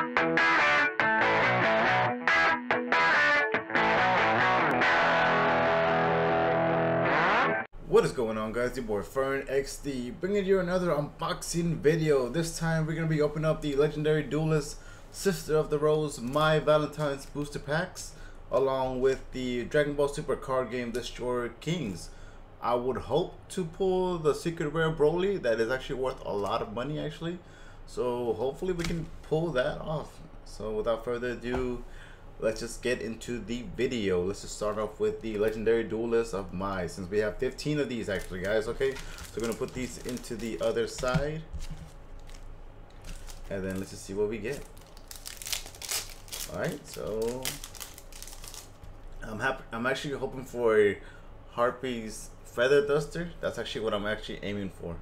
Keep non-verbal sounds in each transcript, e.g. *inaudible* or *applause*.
What is going on guys, your boy Fern XD bringing you another unboxing video. This time we're going to be opening up the Legendary Duelist Sister of the Rose Mai Valentine's booster packs along with the Dragon Ball Super card game Destroyer Kings. I would hope to pull the secret rare Broly that is actually worth a lot of money actually. So hopefully we can pull that off. So without further ado, let's just get into the video. Let's just start off with the Legendary Duelist of Mai, since we have 15 of these actually, guys, okay? So we're to put these into the other side. And then let's just see what we get. Alright, so... I'm happy. I'm actually hoping for a Harpie's Feather Duster. That's actually what I'm actually aiming for.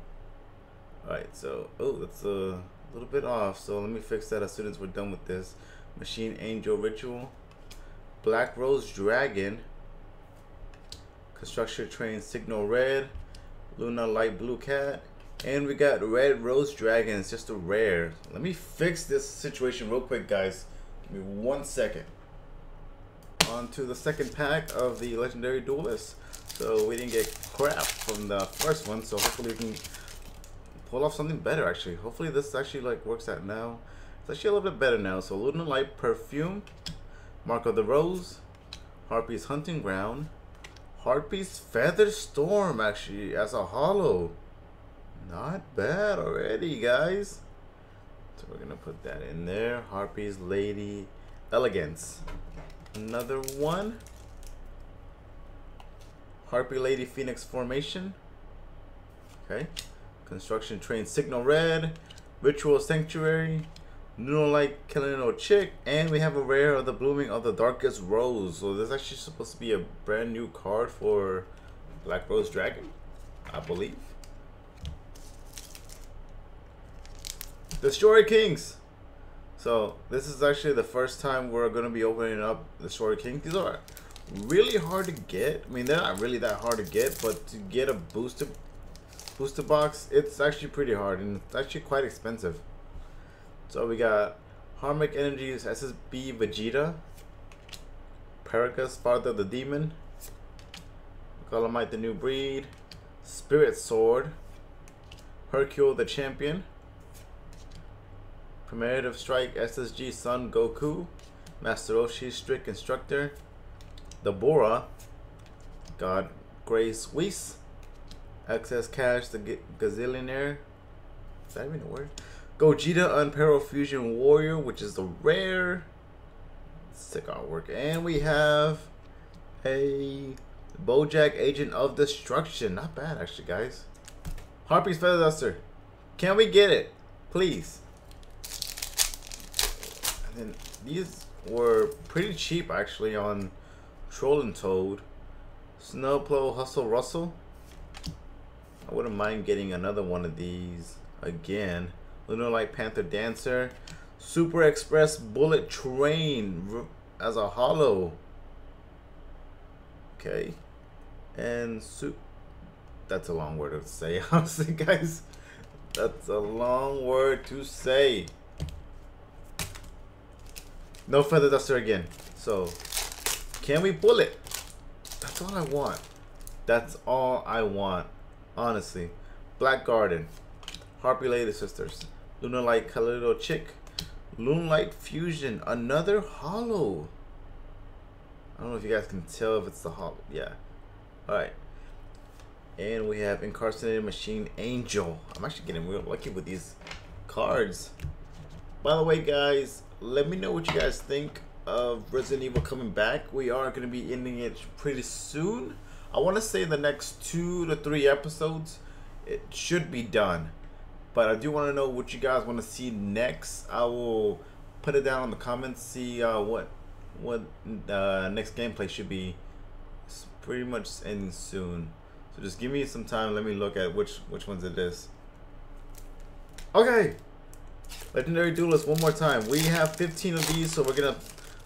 Alright, so... Oh, that's a little bit off, so let me fix that as soon as we're done with this. Machine Angel Ritual, Black Rose Dragon, Construction Train Signal Red, Lunalight Blue Cat, and we got Red Rose Dragon. It's just a rare. Let me fix this situation real quick, guys. Give me one second. On to the second pack of the Legendary Duelist. So we didn't get crap from the first one, so hopefully we can pull off something better actually. Hopefully this actually like works out now. It's actually a little bit better now. So Lunalight Perfume, Mark of the Rose, Harpie's Hunting Ground, Harpie's Feather Storm actually as a hollow. Not bad already, guys. So we're gonna put that in there. Harpie's Lady Elegance. Another one. Harpie Lady Phoenix Formation. Okay. Construction Train Signal Red. Ritual Sanctuary. Light Kaleido Chick, and we have a rare of the blooming of the darkest rose. So this is actually supposed to be a brand new card for Black Rose Dragon, I believe. Destroyer Kings. So this is actually the first time we're gonna be opening up the Destroyer King. These are really hard to get. I mean, they're not really that hard to get, but to get a booster booster box, it's actually pretty hard, and it's actually quite expensive. So we got Harmonic Energies SSB Vegeta, Paragus Father the Demon, Golemite the New Breed, Spirit Sword, Hercule the Champion, Primitive Strike SSG Son Goku, Master Roshi Strict Instructor, the Bora, God Grace Whis, Excess Cash the Gazillionaire, is that even a word? Gogeta Unparalleled Fusion Warrior, which is the rare. Sick artwork. And we have a Bojack Agent of Destruction. Not bad, actually, guys. Harpie's Feather Duster. Can we get it? Please. And then these were pretty cheap, actually, on Troll and Toad. Snowplow Hustle Rustle. I wouldn't mind getting another one of these again. Lunalight Panther Dancer, Super Express Bullet Train as a hollow. Okay. And soup. That's a long word to say, *laughs* honestly, guys. That's a long word to say. No Feather Duster again. So, can we pull it? That's all I want. That's all I want. Honestly. Black Garden. Harpie Lady Sisters. Lunalight Kaleido Chick. Moonlight Fusion. Another hollow. I don't know if you guys can tell if it's the hollow. Yeah. Alright. And we have Incarcerated Machine Angel. I'm actually getting real lucky with these cards. By the way, guys, let me know what you guys think of Resident Evil coming back. We are going to be ending it pretty soon. I want to say the next two to three episodes, it should be done. But I do want to know what you guys want to see next. I will put it down in the comments. See uh, what what uh, next gameplay should be. It's pretty much ending soon. So just give me some time. Let me look at which which ones it is. Okay. Legendary Duelist one more time. We have 15 of these, so we're gonna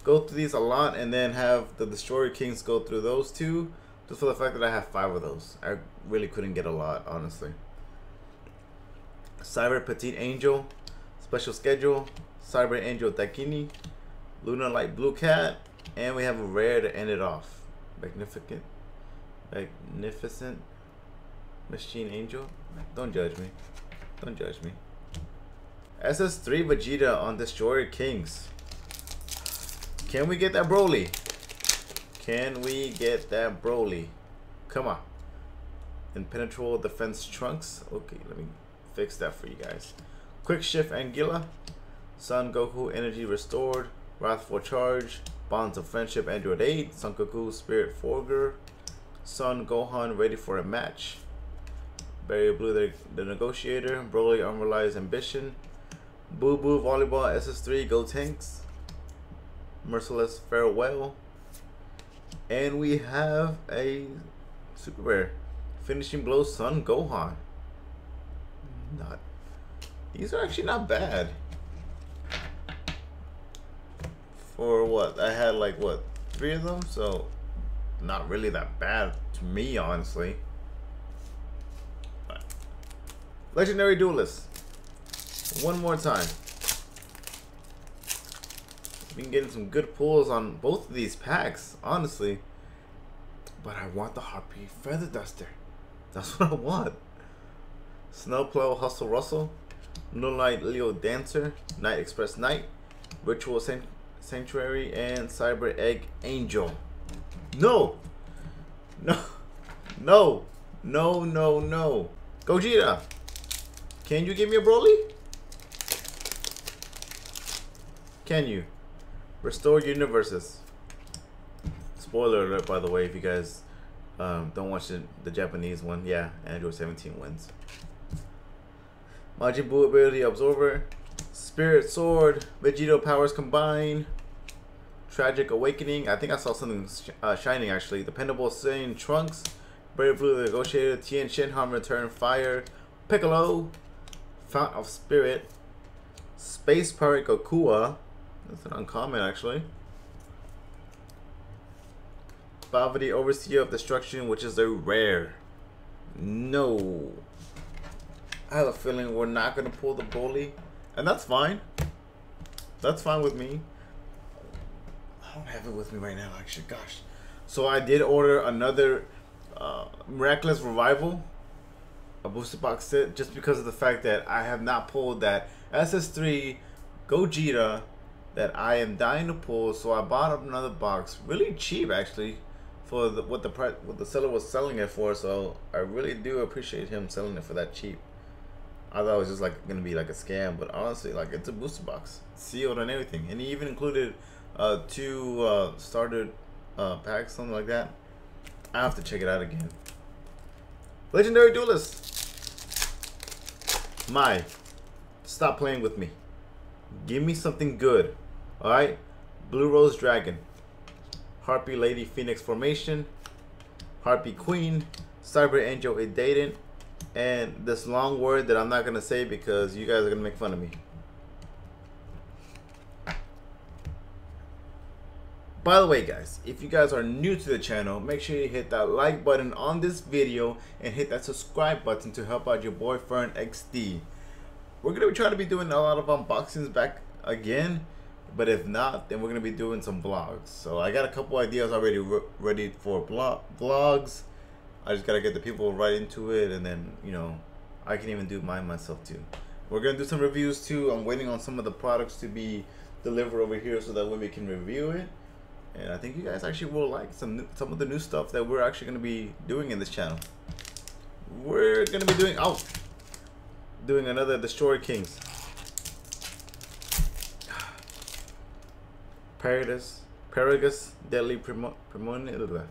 go through these a lot and then have the Destroyer Kings go through those two. Just for the fact that I have five of those. I really couldn't get a lot, honestly. Cyber Petite Angel, Special Schedule, Cyber Angel Dakini, Lunalight Blue Cat, and we have a rare to end it off. Magnificent, magnificent Machine Angel. Don't judge me. Don't judge me. SS3 Vegeta on Destroyer Kings. Can we get that Broly? Can we get that Broly? Come on. Impenetrable Defense Trunks. Okay, let me fix that for you guys. Quick Shift Anguilla. Son Goku Energy Restored. Wrathful Charge. Bonds of Friendship Android 8. Son Goku Spirit Forger. Son Gohan ready for a match. Barry Blue the, the Negotiator. Broly Unrealized Ambition. Boo Boo Volleyball SS3 Gotenks. Merciless Farewell. And we have a super rare. Finishing Blow Son Gohan. Not. These are actually not bad. For what? I had like what? Three of them? So not really that bad to me honestly. But, Legendary Duelist. One more time. Been getting some good pulls on both of these packs, honestly. But I want the Harpie Feather Duster. That's *laughs* what I want. Snowplow Hustle Rustle. Moonlight Leo Dancer. Night Express Knight. Ritual Sanctuary. And Cyber Egg Angel. No! No! *laughs* No! No, no, no. Gogeta! Can you give me a Broly? Can you? Restore universes. Spoiler alert, by the way, if you guys um, don't watch the, the Japanese one. Yeah, Android 17 wins. Majin Buu ability Absorber. Spirit Sword. Vegito powers combine. Tragic Awakening. I think I saw something sh uh, shining actually. Dependable Saiyan Trunks. Brave Blue Negotiator. Tien Shinhan Return Fire. Piccolo. Fount of Spirit. Space Pirate Gokua. That's an uncommon actually. Bavity Overseer of Destruction, which is a rare. No. I have a feeling we're not going to pull the Broly. And that's fine. That's fine with me. I don't have it with me right now, actually. Gosh. So I did order another uh, Miraculous Revival. A booster box set. Just because of the fact that I have not pulled that SS3 Gogeta that I am dying to pull. So I bought up another box. Really cheap, actually for the, what the what the seller was selling it for. So I really do appreciate him selling it for that cheap. I thought it was just like gonna be like a scam, but honestly, like it's a booster box, sealed and everything, and he even included uh, two uh, started uh, packs, something like that. I have to check it out again. Legendary Duelist. My, stop playing with me. Give me something good. All right, Blue Rose Dragon. Harpie Lady Phoenix Formation, Harpie Queen, Cyber Angel Idaten, and this long word that I'm not going to say because you guys are going to make fun of me. By the way guys, if you guys are new to the channel, make sure you hit that like button on this video and hit that subscribe button to help out your boy Fern XD. We're going to trying to be doing a lot of unboxings back again but if not, then we're gonna be doing some vlogs. So I got a couple ideas already ready for blog vlogs. I just gotta get the people right into it, and then you know, I can even do mine myself too. We're gonna do some reviews too. I'm waiting on some of the products to be delivered over here so that way we can review it. And I think you guys actually will like some some of the new stuff that we're actually gonna be doing in this channel. We're gonna be doing oh, doing another Destroy Kings. *sighs* Paragus, Paragus, Deadly Premo Premonition,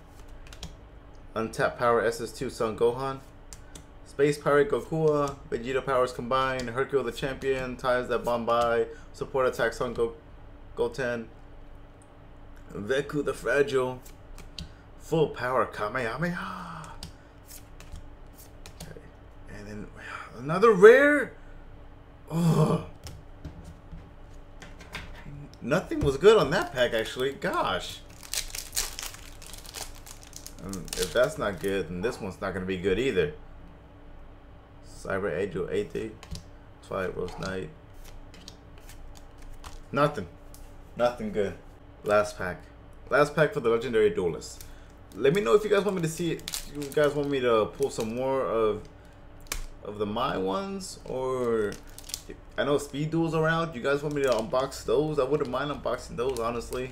Untapped Power SS2 Son Gohan, Space Pirate Gokua, Vegeta Powers Combined, Hercule the Champion, Ties That Bombay, Support Attack Son Go Goten, Veku the Fragile, Full Power Kamehameha. Okay. And then another rare. Oh. Nothing was good on that pack, actually. Gosh. Um, if that's not good, then this one's not going to be good either. Cyber Angel 80. Twilight Rose Knight. Nothing. Nothing good. Last pack. Last pack for the Legendary Duelist. Let me know if you guys want me to see it. You guys want me to pull some more of of the my ones or I know speed duels around. You guys want me to unbox those? I wouldn't mind unboxing those honestly.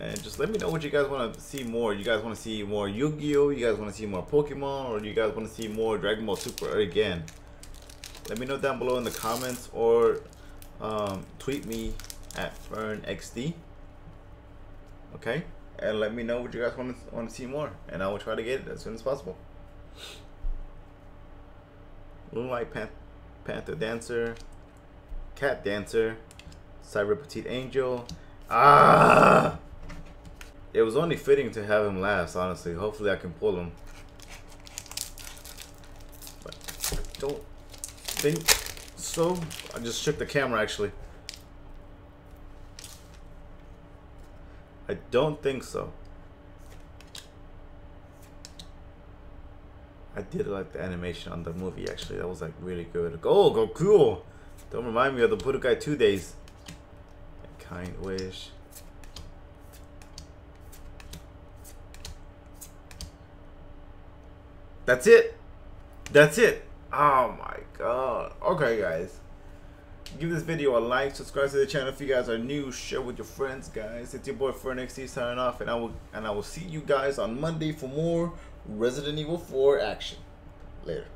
And just let me know what you guys want to see more. You guys want to see more Yu-Gi-Oh? You guys want to see more Pokemon? Or you guys want to see more Dragon Ball Super again? Let me know down below in the comments or um, tweet me at FernXD. Okay? And let me know what you guys want to, want to see more. And I will try to get it as soon as possible. Moonlight Pan Panther Dancer. Cat Dancer. Cyber Petite Angel. Ah! It was only fitting to have him last, honestly. Hopefully I can pull him. But I don't think so. I just shook the camera, actually. I don't think so. Did like the animation on the movie, actually. That was, like, really good. Oh, go cool! Don't remind me of the Budokai 2 days. Kind wish. That's it. That's it. Oh my god. Okay, guys. Give this video a like, subscribe to the channel if you guys are new, share with your friends, guys. It's your boy FernXD signing off, and I will and I will see you guys on Monday for more Resident Evil 4 action. Later.